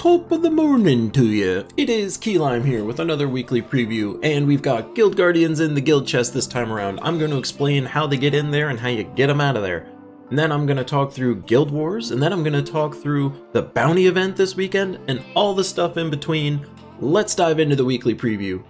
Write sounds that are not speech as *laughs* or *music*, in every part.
top of the morning to you. It is Keylime here with another weekly preview, and we've got Guild Guardians in the guild chest this time around. I'm going to explain how they get in there and how you get them out of there. And then I'm going to talk through Guild Wars, and then I'm going to talk through the bounty event this weekend, and all the stuff in between. Let's dive into the weekly preview.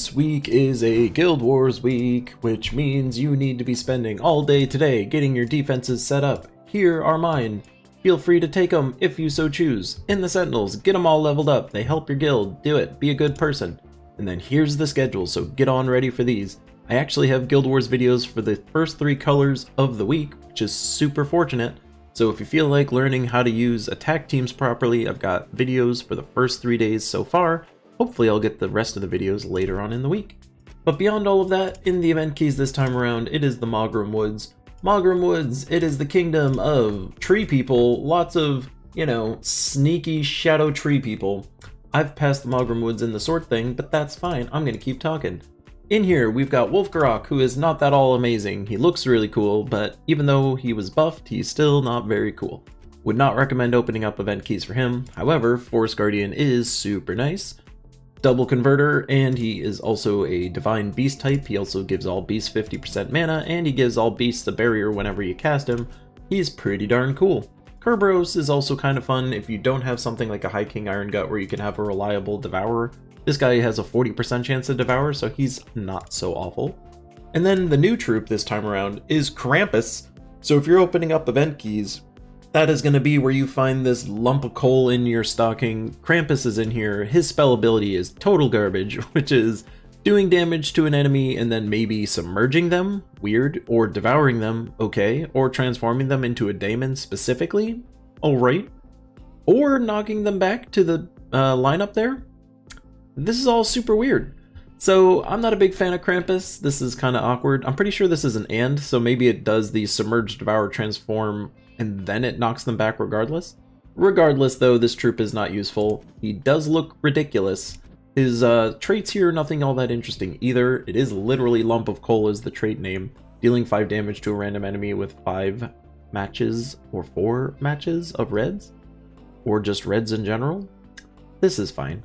This week is a Guild Wars week, which means you need to be spending all day today getting your defenses set up. Here are mine. Feel free to take them if you so choose. In the Sentinels, get them all leveled up. They help your guild. Do it. Be a good person. And then here's the schedule, so get on ready for these. I actually have Guild Wars videos for the first three colors of the week, which is super fortunate. So if you feel like learning how to use attack teams properly, I've got videos for the first three days so far, Hopefully I'll get the rest of the videos later on in the week. But beyond all of that, in the event keys this time around, it is the Maugrim Woods. Maugrim Woods, it is the kingdom of tree people, lots of, you know, sneaky shadow tree people. I've passed the Maugrim Woods in the sort thing, but that's fine, I'm gonna keep talking. In here, we've got Wulfgarok, who is not that all amazing. He looks really cool, but even though he was buffed, he's still not very cool. Would not recommend opening up event keys for him. However, Forest Guardian is super nice double converter, and he is also a divine beast type. He also gives all beasts 50% mana, and he gives all beasts a barrier whenever you cast him. He's pretty darn cool. Kerberos is also kind of fun if you don't have something like a High King Irongut where you can have a reliable Devourer. This guy has a 40% chance to Devour, so he's not so awful. And then the new troop this time around is Krampus. So if you're opening up event keys, that is going to be where you find this lump of coal in your stocking. Krampus is in here. His spell ability is total garbage, *laughs* which is doing damage to an enemy and then maybe submerging them, weird, or devouring them, okay, or transforming them into a daemon specifically, alright, or knocking them back to the uh, lineup there. This is all super weird. So I'm not a big fan of Krampus. This is kind of awkward. I'm pretty sure this is an and, so maybe it does the submerged devour transform and then it knocks them back regardless. Regardless, though, this troop is not useful. He does look ridiculous. His uh, traits here are nothing all that interesting either. It is literally Lump of Coal is the trait name, dealing 5 damage to a random enemy with 5 matches or 4 matches of reds, or just reds in general. This is fine.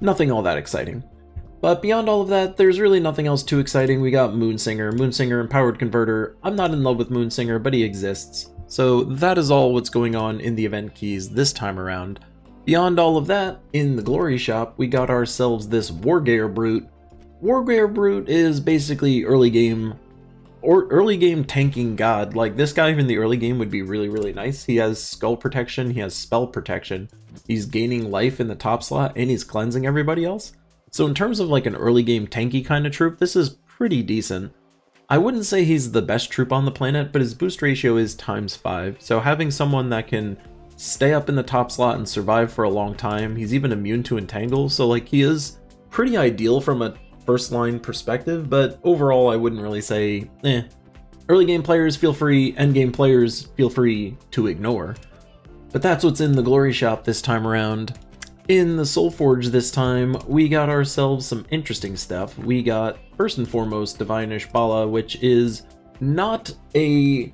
Nothing all that exciting. But beyond all of that, there's really nothing else too exciting. We got Moonsinger, Moonsinger Empowered Converter. I'm not in love with Moonsinger, but he exists. So that is all what's going on in the event keys this time around. Beyond all of that, in the Glory Shop, we got ourselves this Wargear Brute. Wargear Brute is basically early game or early game tanking god. Like this guy in the early game would be really, really nice. He has skull protection, he has spell protection, he's gaining life in the top slot, and he's cleansing everybody else. So in terms of like an early game tanky kind of troop, this is pretty decent. I wouldn't say he's the best troop on the planet, but his boost ratio is times 5, so having someone that can stay up in the top slot and survive for a long time, he's even immune to entangle, so like he is pretty ideal from a first line perspective, but overall I wouldn't really say, eh. Early game players feel free, end game players feel free to ignore. But that's what's in the Glory Shop this time around. In the Soul Forge this time, we got ourselves some interesting stuff. We got, first and foremost, Divine Ishbala, which is not a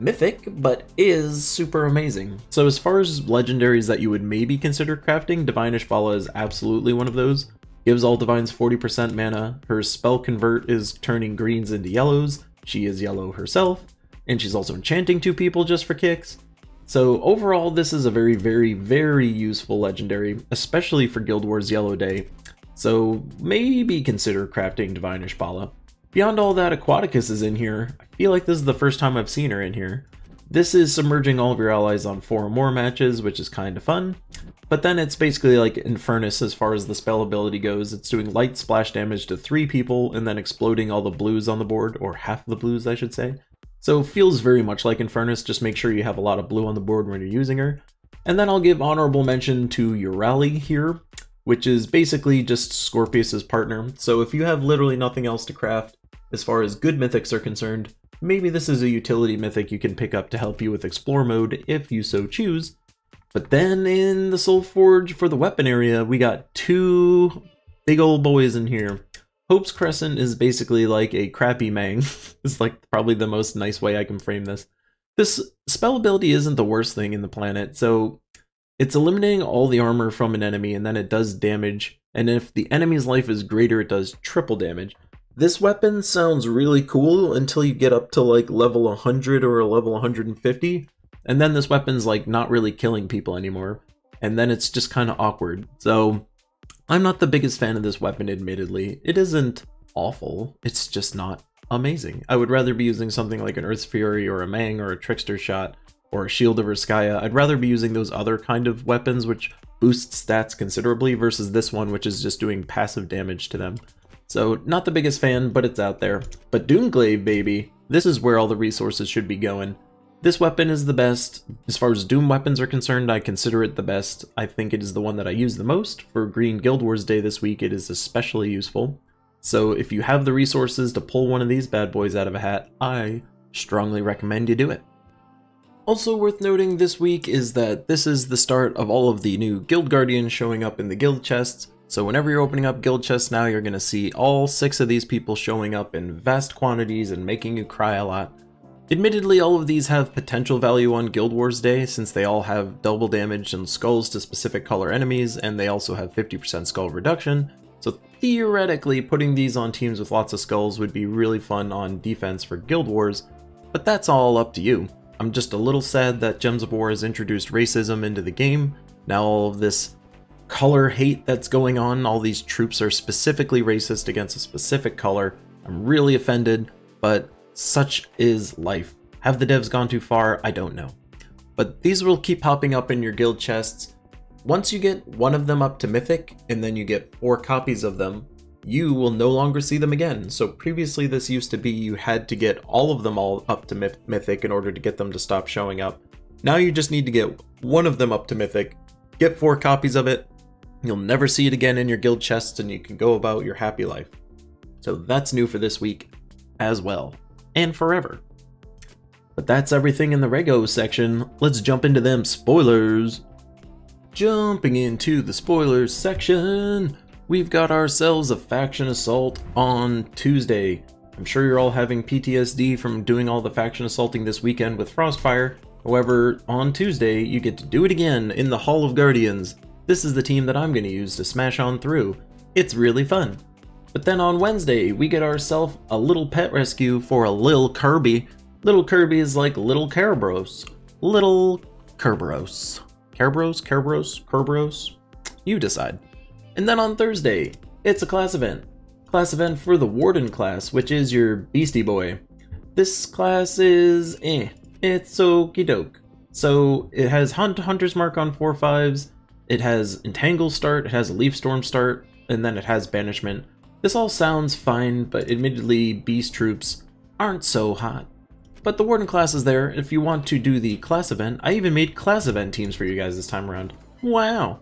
mythic, but is super amazing. So as far as legendaries that you would maybe consider crafting, Divine Ishbala is absolutely one of those. Gives all divines 40% mana, her spell convert is turning greens into yellows, she is yellow herself, and she's also enchanting two people just for kicks. So overall, this is a very, very, very useful legendary, especially for Guild Wars Yellow Day. So maybe consider crafting Divine Ishbala. Beyond all that, Aquaticus is in here. I feel like this is the first time I've seen her in here. This is submerging all of your allies on four or more matches, which is kind of fun. But then it's basically like Infernus as far as the spell ability goes. It's doing light splash damage to three people and then exploding all the blues on the board, or half the blues I should say. So feels very much like Infernus, just make sure you have a lot of blue on the board when you're using her. And then I'll give honorable mention to Urali here, which is basically just Scorpius's partner. So if you have literally nothing else to craft, as far as good mythics are concerned, maybe this is a utility mythic you can pick up to help you with explore mode if you so choose. But then in the Soul Forge for the weapon area, we got two big old boys in here. Hope's Crescent is basically like a crappy Mang. *laughs* it's like probably the most nice way I can frame this. This spell ability isn't the worst thing in the planet, so it's eliminating all the armor from an enemy and then it does damage, and if the enemy's life is greater, it does triple damage. This weapon sounds really cool until you get up to like level 100 or a level 150, and then this weapon's like not really killing people anymore, and then it's just kind of awkward. So I'm not the biggest fan of this weapon, admittedly. It isn't awful, it's just not amazing. I would rather be using something like an Earth's Fury or a Mang or a Trickster Shot or a Shield of Urskaya. I'd rather be using those other kind of weapons which boost stats considerably versus this one which is just doing passive damage to them. So not the biggest fan, but it's out there. But Doomglaive, baby, this is where all the resources should be going. This weapon is the best. As far as Doom weapons are concerned, I consider it the best. I think it is the one that I use the most. For Green Guild Wars Day this week, it is especially useful. So if you have the resources to pull one of these bad boys out of a hat, I strongly recommend you do it. Also worth noting this week is that this is the start of all of the new Guild Guardians showing up in the guild chests, so whenever you're opening up guild chests now, you're going to see all six of these people showing up in vast quantities and making you cry a lot. Admittedly, all of these have potential value on Guild Wars Day, since they all have double damage and skulls to specific color enemies, and they also have 50% skull reduction, so theoretically, putting these on teams with lots of skulls would be really fun on defense for Guild Wars, but that's all up to you. I'm just a little sad that Gems of War has introduced racism into the game. Now all of this color hate that's going on, all these troops are specifically racist against a specific color. I'm really offended, but such is life. Have the devs gone too far? I don't know. But these will keep popping up in your guild chests, once you get one of them up to Mythic, and then you get four copies of them, you will no longer see them again. So previously this used to be you had to get all of them all up to Mythic in order to get them to stop showing up. Now you just need to get one of them up to Mythic, get four copies of it, you'll never see it again in your guild chests and you can go about your happy life. So that's new for this week as well, and forever. But that's everything in the Rego section. Let's jump into them spoilers. Jumping into the spoilers section, we've got ourselves a faction assault on Tuesday. I'm sure you're all having PTSD from doing all the faction assaulting this weekend with Frostfire. However, on Tuesday, you get to do it again in the Hall of Guardians. This is the team that I'm going to use to smash on through. It's really fun. But then on Wednesday, we get ourselves a little pet rescue for a Lil Kirby. Little Kirby is like Little Kerberos. Little Kerberos. Kerberos? Kerberos? Kerberos? You decide. And then on Thursday, it's a class event. Class event for the Warden class, which is your Beastie Boy. This class is eh. It's okie doke. So it has Hunt Hunter's Mark on 4 5s, it has Entangle start, it has Leaf Storm start, and then it has Banishment. This all sounds fine, but admittedly, Beast troops aren't so hot. But the Warden class is there if you want to do the class event. I even made class event teams for you guys this time around. Wow!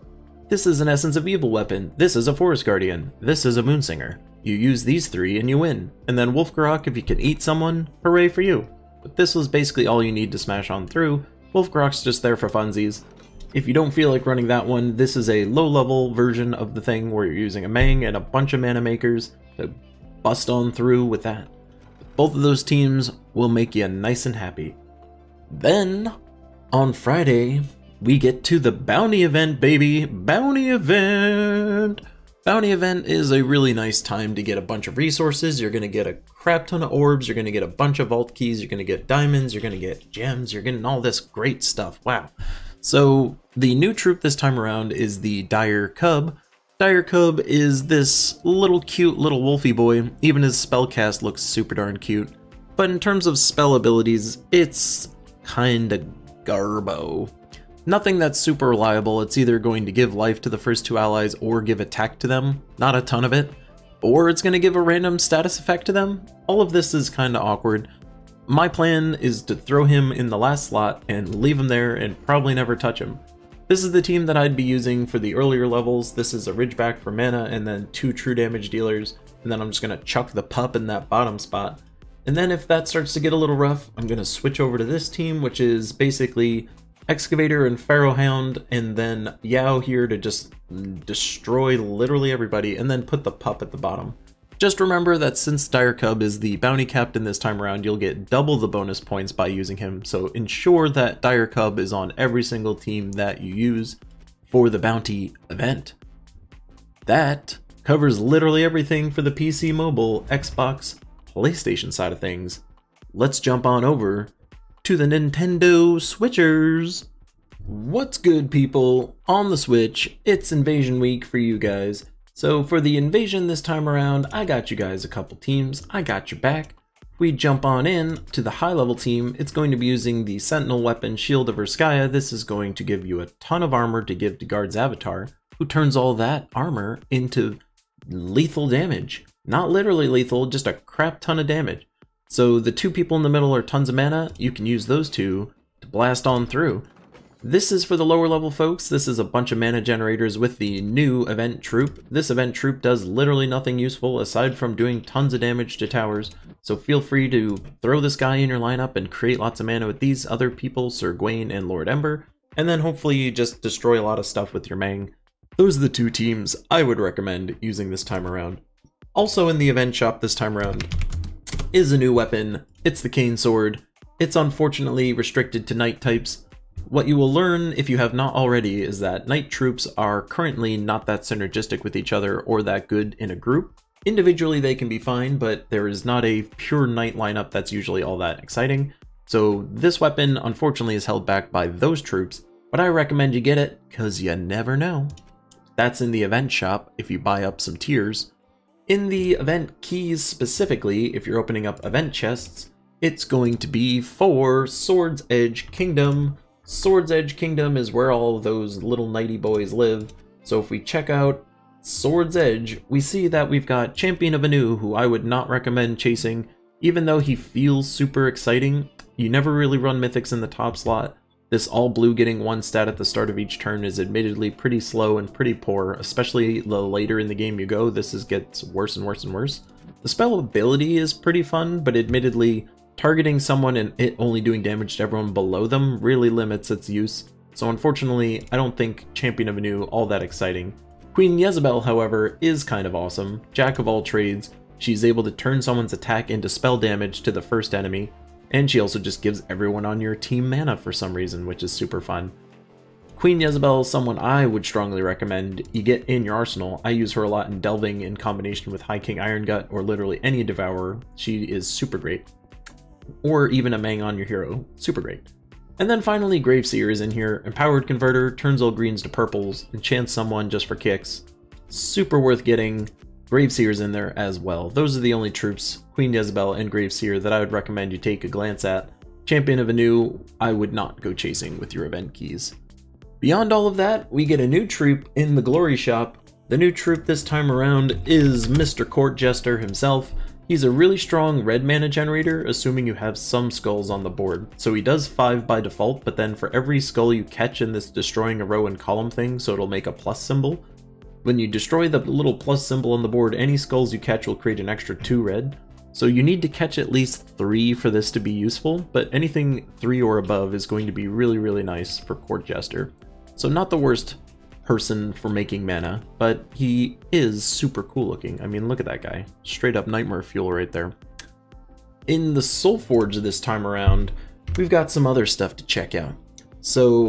This is an Essence of Evil weapon. This is a Forest Guardian. This is a Moonsinger. You use these three and you win. And then Wulfgarok, if you can eat someone, hooray for you. But this was basically all you need to smash on through. Wulfgarok's just there for funsies. If you don't feel like running that one, this is a low-level version of the thing where you're using a Mang and a bunch of mana makers to bust on through with that. Both of those teams will make you nice and happy. Then, on Friday, we get to the bounty event, baby! Bounty event! Bounty event is a really nice time to get a bunch of resources. You're going to get a crap ton of orbs, you're going to get a bunch of vault keys, you're going to get diamonds, you're going to get gems, you're getting all this great stuff. Wow. So, the new troop this time around is the Dire Cub, Dire Cub is this little cute little wolfy boy, even his spellcast looks super darn cute. But in terms of spell abilities, it's kinda garbo. Nothing that's super reliable, it's either going to give life to the first two allies or give attack to them, not a ton of it, or it's going to give a random status effect to them. All of this is kinda awkward. My plan is to throw him in the last slot and leave him there and probably never touch him. This is the team that I'd be using for the earlier levels. This is a Ridgeback for mana and then two true damage dealers. And then I'm just going to chuck the pup in that bottom spot. And then if that starts to get a little rough, I'm going to switch over to this team, which is basically Excavator and Pharaoh Hound, and then Yao here to just destroy literally everybody, and then put the pup at the bottom. Just remember that since Dire Cub is the bounty captain this time around, you'll get double the bonus points by using him, so ensure that Dire Cub is on every single team that you use for the bounty event. That covers literally everything for the PC, mobile, Xbox, PlayStation side of things. Let's jump on over to the Nintendo Switchers. What's good, people? On the Switch, it's Invasion Week for you guys. So for the invasion this time around, I got you guys a couple teams. I got your back. We jump on in to the high level team. It's going to be using the Sentinel weapon Shield of Urskaya. This is going to give you a ton of armor to give to Gaard's avatar, who turns all that armor into lethal damage. Not literally lethal, just a crap ton of damage. So the two people in the middle are tons of mana. You can use those two to blast on through. This is for the lower level folks. This is a bunch of mana generators with the new event troop. This event troop does literally nothing useful aside from doing tons of damage to towers. So feel free to throw this guy in your lineup and create lots of mana with these other people, Sir Gwayne and Lord Ember. And then hopefully you just destroy a lot of stuff with your Mang. Those are the two teams I would recommend using this time around. Also in the event shop this time around is a new weapon. It's the Cane Sword. It's unfortunately restricted to knight types, what you will learn, if you have not already, is that knight troops are currently not that synergistic with each other or that good in a group. Individually they can be fine, but there is not a pure knight lineup that's usually all that exciting. So this weapon unfortunately is held back by those troops, but I recommend you get it, cause you never know. That's in the event shop if you buy up some tiers. In the event keys specifically, if you're opening up event chests, it's going to be for Sword's Edge Kingdom, Sword's Edge Kingdom is where all those little knighty boys live. So if we check out Sword's Edge, we see that we've got Champion of Anu, who I would not recommend chasing. Even though he feels super exciting, you never really run Mythics in the top slot. This all blue getting one stat at the start of each turn is admittedly pretty slow and pretty poor, especially the later in the game you go, this is, gets worse and worse and worse. The spell ability is pretty fun, but admittedly, targeting someone and it only doing damage to everyone below them really limits its use, so unfortunately I don't think Champion of Anu all that exciting. Queen Jezebel, however, is kind of awesome. Jack of all trades, she's able to turn someone's attack into spell damage to the first enemy, and she also just gives everyone on your team mana for some reason, which is super fun. Queen Jezebel is someone I would strongly recommend you get in your arsenal. I use her a lot in Delving in combination with High King Irongut or literally any Devourer. She is super great or even a Mang on your hero. Super great. And then finally Graveseer is in here. Empowered Converter, turns all greens to purples, enchants someone just for kicks. Super worth getting. Graveseer's in there as well. Those are the only troops, Queen Jezebel and Graveseer, that I would recommend you take a glance at. Champion of Anu, I would not go chasing with your event keys. Beyond all of that, we get a new troop in the Glory Shop. The new troop this time around is Mr. Court Jester himself, He's a really strong red mana generator, assuming you have some skulls on the board. So he does 5 by default, but then for every skull you catch in this destroying a row and column thing, so it'll make a plus symbol, when you destroy the little plus symbol on the board, any skulls you catch will create an extra 2 red. So you need to catch at least 3 for this to be useful, but anything 3 or above is going to be really really nice for Court Jester. So not the worst person for making mana, but he is super cool looking. I mean, look at that guy. Straight up nightmare fuel right there. In the Soul Forge this time around, we've got some other stuff to check out. So,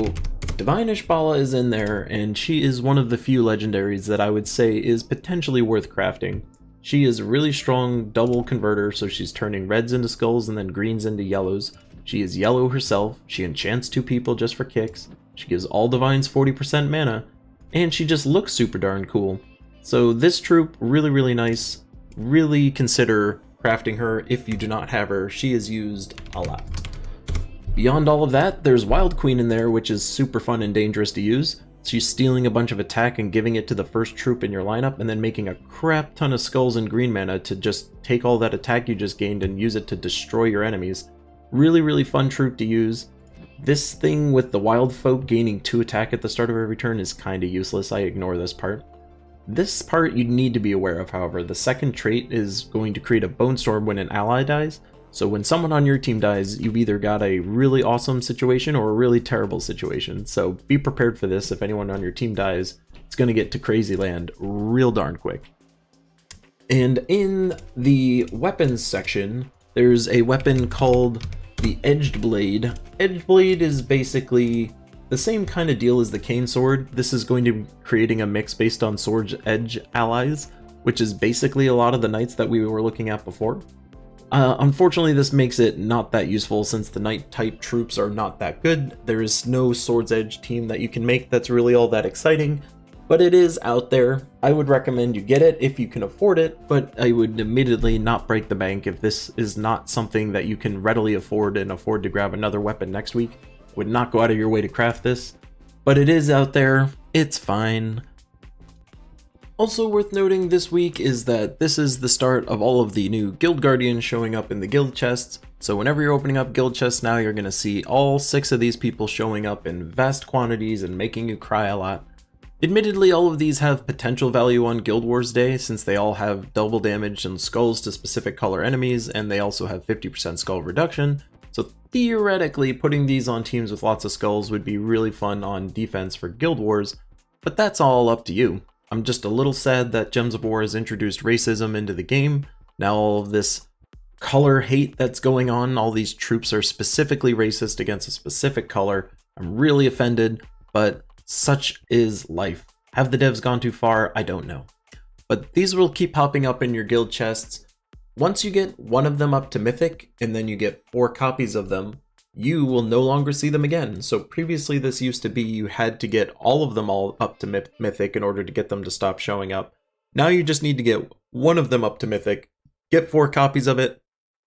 Divine Ishbala is in there, and she is one of the few legendaries that I would say is potentially worth crafting. She is a really strong double converter, so she's turning reds into skulls and then greens into yellows. She is yellow herself, she enchants two people just for kicks, she gives all divines 40% mana, and she just looks super darn cool. So this troop, really, really nice. Really consider crafting her if you do not have her. She is used a lot. Beyond all of that, there's Wild Queen in there, which is super fun and dangerous to use. She's stealing a bunch of attack and giving it to the first troop in your lineup, and then making a crap ton of skulls and green mana to just take all that attack you just gained and use it to destroy your enemies. Really, really fun troop to use. This thing with the wild folk gaining 2 attack at the start of every turn is kinda useless, I ignore this part. This part you need to be aware of, however. The second trait is going to create a Bone Storm when an ally dies, so when someone on your team dies, you've either got a really awesome situation or a really terrible situation, so be prepared for this if anyone on your team dies. It's gonna get to crazy land real darn quick. And in the weapons section, there's a weapon called the Edged Blade. Edged Blade is basically the same kind of deal as the Cane Sword. This is going to be creating a mix based on Sword's Edge allies, which is basically a lot of the knights that we were looking at before. Uh, unfortunately, this makes it not that useful since the knight type troops are not that good. There is no Sword's Edge team that you can make that's really all that exciting, but it is out there. I would recommend you get it if you can afford it, but I would admittedly not break the bank if this is not something that you can readily afford and afford to grab another weapon next week. Would not go out of your way to craft this, but it is out there. It's fine. Also worth noting this week is that this is the start of all of the new Guild Guardians showing up in the guild chests. So whenever you're opening up guild chests now, you're going to see all six of these people showing up in vast quantities and making you cry a lot. Admittedly, all of these have potential value on Guild Wars Day, since they all have double damage and skulls to specific color enemies, and they also have 50% skull reduction, so theoretically, putting these on teams with lots of skulls would be really fun on defense for Guild Wars, but that's all up to you. I'm just a little sad that Gems of War has introduced racism into the game. Now all of this color hate that's going on, all these troops are specifically racist against a specific color. I'm really offended, but such is life. Have the devs gone too far? I don't know. But these will keep popping up in your guild chests. Once you get one of them up to Mythic, and then you get four copies of them, you will no longer see them again. So previously this used to be you had to get all of them all up to Mythic in order to get them to stop showing up. Now you just need to get one of them up to Mythic, get four copies of it,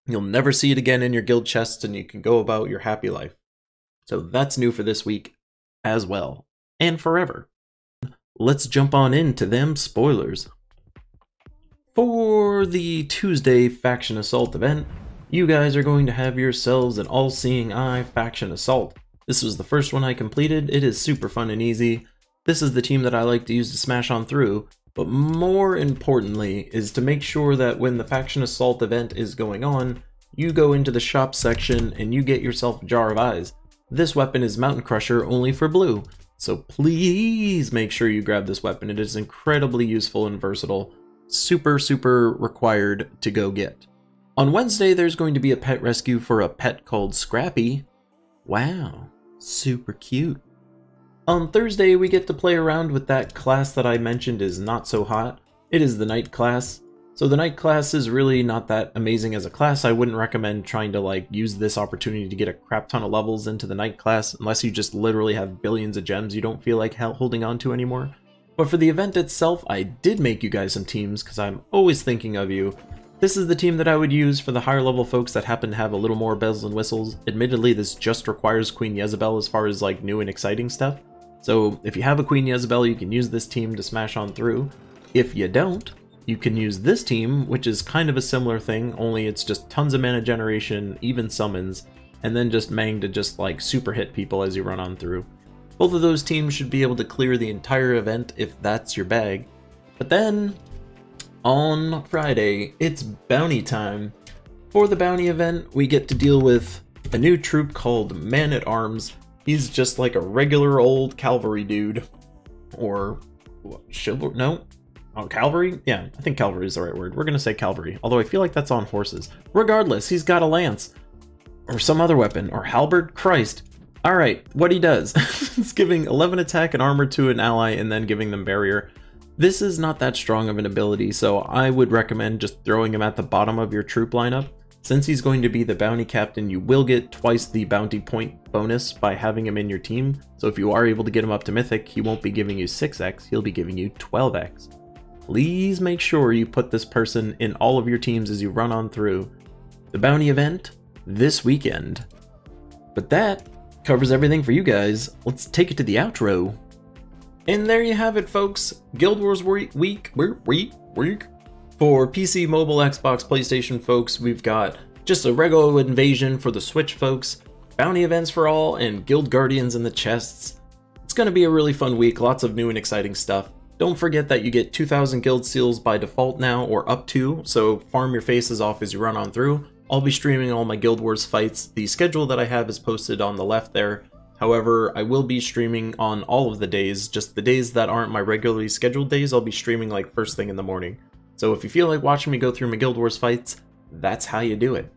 you'll never see it again in your guild chests and you can go about your happy life. So that's new for this week as well, and forever. Let's jump on into them spoilers. For the Tuesday Faction Assault event, you guys are going to have yourselves an all-seeing eye faction assault. This was the first one I completed, it is super fun and easy. This is the team that I like to use to smash on through, but more importantly is to make sure that when the faction assault event is going on, you go into the shop section and you get yourself a jar of eyes. This weapon is Mountain Crusher only for blue, so please make sure you grab this weapon. It is incredibly useful and versatile. Super, super required to go get. On Wednesday, there's going to be a pet rescue for a pet called Scrappy. Wow, super cute. On Thursday, we get to play around with that class that I mentioned is not so hot. It is the Knight class. So the Knight class is really not that amazing as a class. I wouldn't recommend trying to like use this opportunity to get a crap ton of levels into the Knight class unless you just literally have billions of gems you don't feel like holding on to anymore. But for the event itself, I did make you guys some teams because I'm always thinking of you. This is the team that I would use for the higher level folks that happen to have a little more bells and whistles. Admittedly, this just requires Queen Jezebel as far as like new and exciting stuff. So if you have a Queen Jezebel, you can use this team to smash on through. If you don't, you can use this team, which is kind of a similar thing, only it's just tons of mana generation, even summons, and then just Mang to just like super hit people as you run on through. Both of those teams should be able to clear the entire event if that's your bag. But then, on Friday, it's bounty time. For the bounty event, we get to deal with a new troop called Man at Arms. He's just like a regular old cavalry dude. Or chivalry? No? Oh, cavalry? Yeah, I think cavalry is the right word. We're gonna say cavalry, although I feel like that's on horses. Regardless, he's got a lance. Or some other weapon. Or halberd? Christ. Alright, what he does. *laughs* it's giving 11 attack and armor to an ally and then giving them barrier. This is not that strong of an ability, so I would recommend just throwing him at the bottom of your troop lineup. Since he's going to be the bounty captain, you will get twice the bounty point bonus by having him in your team, so if you are able to get him up to Mythic, he won't be giving you 6x, he'll be giving you 12x. Please make sure you put this person in all of your teams as you run on through. The bounty event, this weekend. But that covers everything for you guys. Let's take it to the outro. And there you have it, folks. Guild Wars week, week, week, week. For PC, mobile, Xbox, PlayStation folks, we've got just a regular invasion for the Switch folks, bounty events for all, and Guild Guardians in the chests. It's going to be a really fun week, lots of new and exciting stuff. Don't forget that you get 2,000 guild seals by default now, or up to, so farm your faces off as you run on through. I'll be streaming all my Guild Wars fights. The schedule that I have is posted on the left there. However, I will be streaming on all of the days, just the days that aren't my regularly scheduled days, I'll be streaming like first thing in the morning. So if you feel like watching me go through my Guild Wars fights, that's how you do it.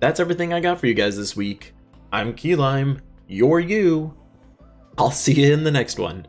That's everything I got for you guys this week. I'm Keylime, you're you. I'll see you in the next one.